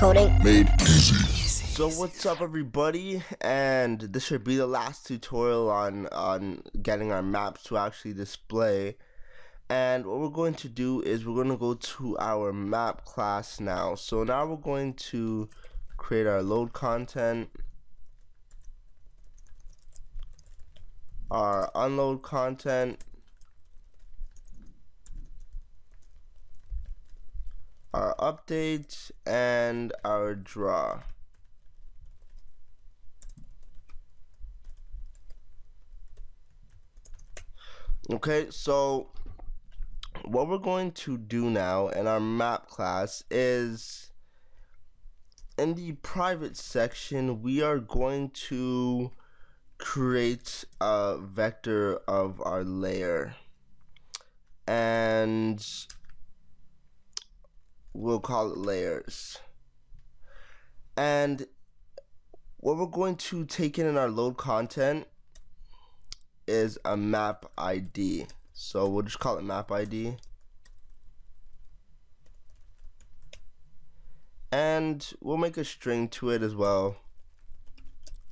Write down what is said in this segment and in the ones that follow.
Coding. Made easy. So what's up everybody? And this should be the last tutorial on on getting our maps to actually display. And what we're going to do is we're going to go to our map class now. So now we're going to create our load content our unload content our update and our draw. Okay so what we're going to do now in our map class is in the private section we are going to create a vector of our layer. And we'll call it layers. And what we're going to take in in our load content is a map ID so we'll just call it map ID and we'll make a string to it as well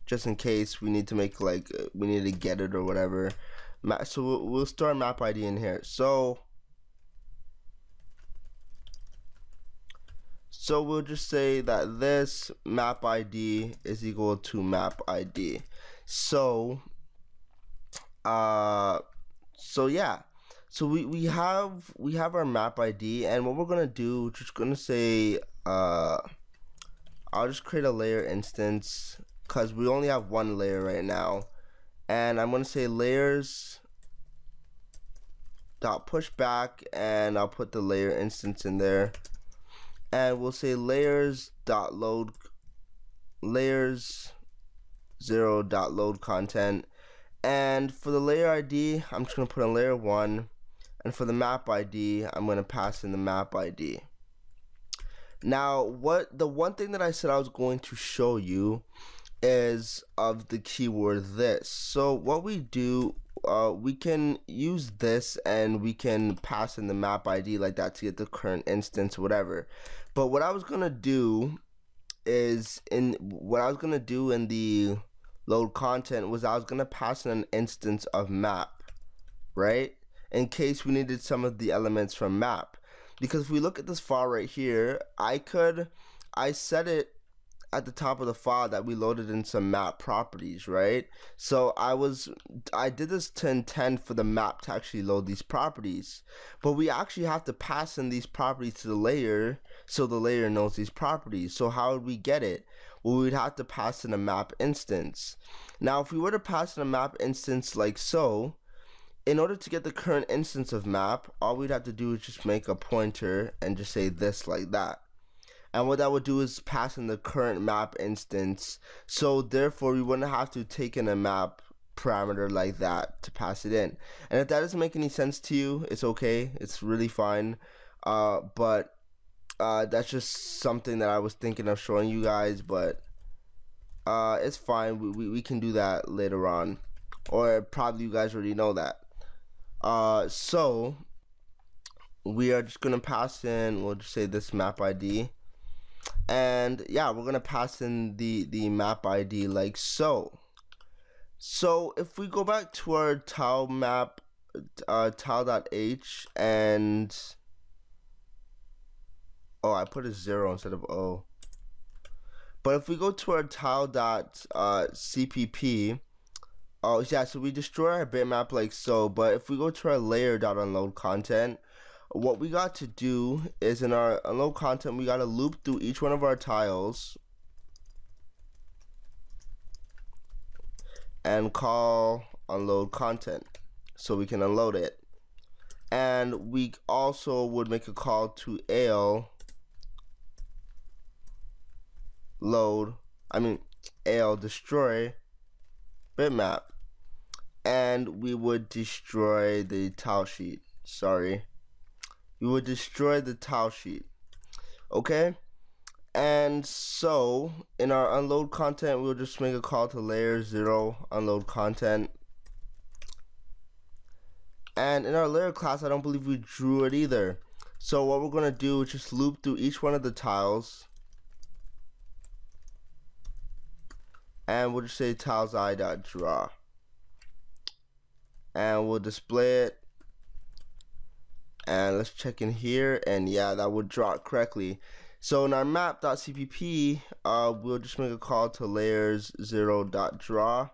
just in case we need to make like we need to get it or whatever. So we'll, store map ID in here. So So we'll just say that this map ID is equal to map ID. So, uh, so yeah. So we, we have we have our map ID and what we're gonna do, we're just gonna say uh I'll just create a layer instance because we only have one layer right now. And I'm gonna say layers dot push back and I'll put the layer instance in there and we'll say layers dot load layers zero dot load content. And for the layer ID I'm just gonna put in layer one. And for the map ID I'm gonna pass in the map ID now what the one thing that I said I was going to show you is of the keyword this. So what we do uh, we can use this and we can pass in the map ID like that to get the current instance whatever. But what I was gonna do is in what I was gonna do in the load content was I was gonna pass in an instance of map right? In case we needed some of the elements from map. Because if we look at this file right here I could I set it at the top of the file that we loaded in some map properties, right? So I was, I did this to intend for the map to actually load these properties, but we actually have to pass in these properties to the layer so the layer knows these properties. So how would we get it? Well, we'd have to pass in a map instance. Now, if we were to pass in a map instance like so, in order to get the current instance of map, all we'd have to do is just make a pointer and just say this like that and what that would do is pass in the current map instance. So therefore we wouldn't have to take in a map parameter like that to pass it in. And if that doesn't make any sense to you it's okay. It's really fine. Uh, but uh, that's just something that I was thinking of showing you guys but uh, it's fine. We, we, we can do that later on. Or probably you guys already know that. Uh, so we are just gonna pass in we'll just say this map ID and yeah we're gonna pass in the the map ID like so. So if we go back to our tile map uh, tile.h and oh I put a zero instead of O. But if we go to our tile.cpp uh, oh yeah so we destroy our bitmap like so. But if we go to our layer.unload content what we got to do is in our unload content we got to loop through each one of our tiles and call unload content so we can unload it. And we also would make a call to al load I mean al destroy bitmap. And we would destroy the tile sheet. Sorry you will destroy the tile sheet. Okay? And so, in our unload content, we'll just make a call to layer 0 unload content. And in our layer class, I don't believe we drew it either. So what we're going to do is just loop through each one of the tiles. And we'll just say tiles i dot draw, And we'll display it and let's check in here and yeah that would draw it correctly. So in our map.cpp uh, we'll just make a call to layers 0.draw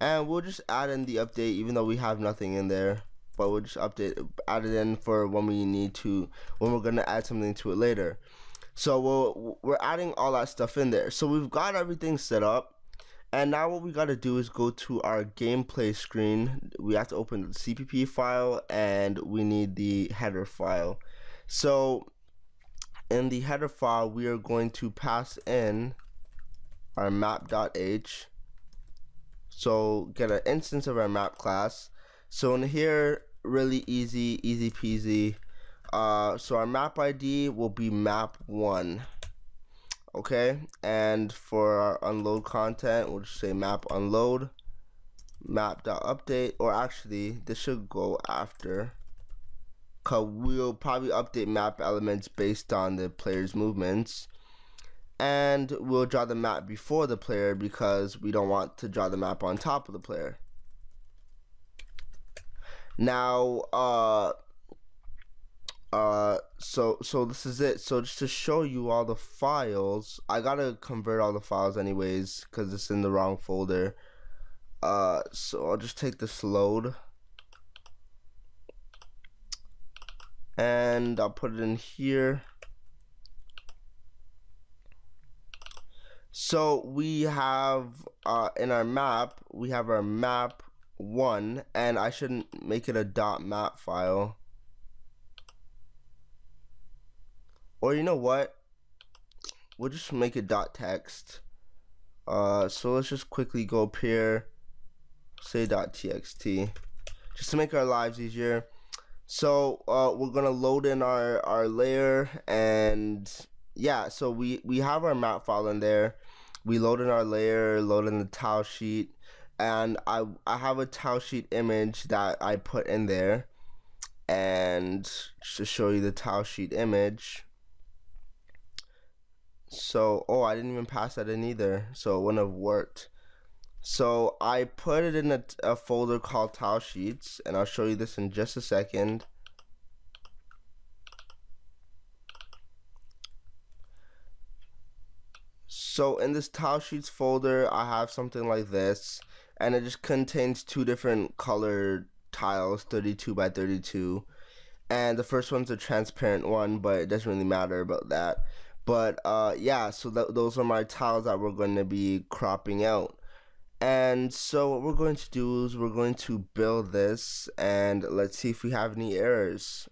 and we'll just add in the update even though we have nothing in there but we'll just update add it in for when we need to when we're gonna add something to it later. So we'll, we're adding all that stuff in there. So we've got everything set up and now what we got to do is go to our gameplay screen. We have to open the CPP file and we need the header file. So in the header file, we are going to pass in our map.h. So get an instance of our map class. So in here, really easy, easy peasy. Uh, so our map ID will be map1 okay and for our unload content we'll just say map unload map.update or actually this should go after. Cause we'll probably update map elements based on the player's movements. And we'll draw the map before the player because we don't want to draw the map on top of the player. Now uh uh so so this is it. So just to show you all the files i gotta convert all the files anyways because it's in the wrong folder. Uh so i'll just take this load. And i'll put it in here. So we have uh in our map we have our map one and i shouldn't make it a dot map file Or you know what? We'll just make it dot text. Uh, so let's just quickly go up here, say dot txt, just to make our lives easier. So uh, we're gonna load in our our layer and yeah, so we we have our map file in there. We load in our layer, load in the tile sheet, and I I have a tile sheet image that I put in there, and just to show you the tile sheet image so, oh, I didn't even pass that in either. So it wouldn't have worked. So I put it in a, a folder called tile sheets and I'll show you this in just a second. So in this tile sheets folder, I have something like this and it just contains two different color tiles, 32 by 32. And the first one's a transparent one, but it doesn't really matter about that. But uh, yeah, so th those are my tiles that we're going to be cropping out. And so what we're going to do is we're going to build this and let's see if we have any errors.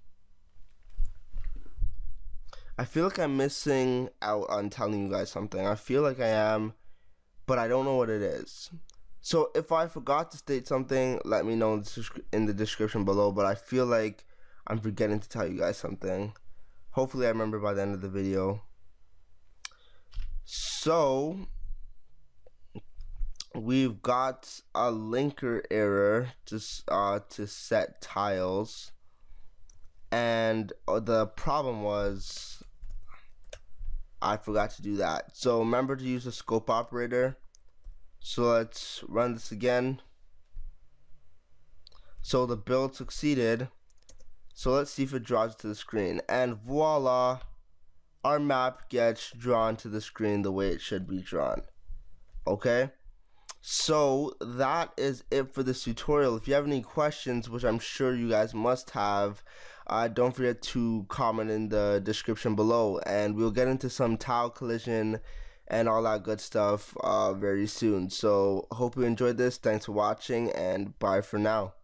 I feel like I'm missing out on telling you guys something. I feel like I am, but I don't know what it is. So if I forgot to state something, let me know in the description below, but I feel like I'm forgetting to tell you guys something. Hopefully I remember by the end of the video. So we've got a linker error to uh, to set tiles, and uh, the problem was I forgot to do that. So remember to use the scope operator. So let's run this again. So the build succeeded. So let's see if it draws to the screen. And voila, our map gets drawn to the screen the way it should be drawn. Okay? So that is it for this tutorial. If you have any questions, which I'm sure you guys must have, uh, don't forget to comment in the description below and we'll get into some tile collision and all that good stuff uh, very soon. So hope you enjoyed this. Thanks for watching and bye for now.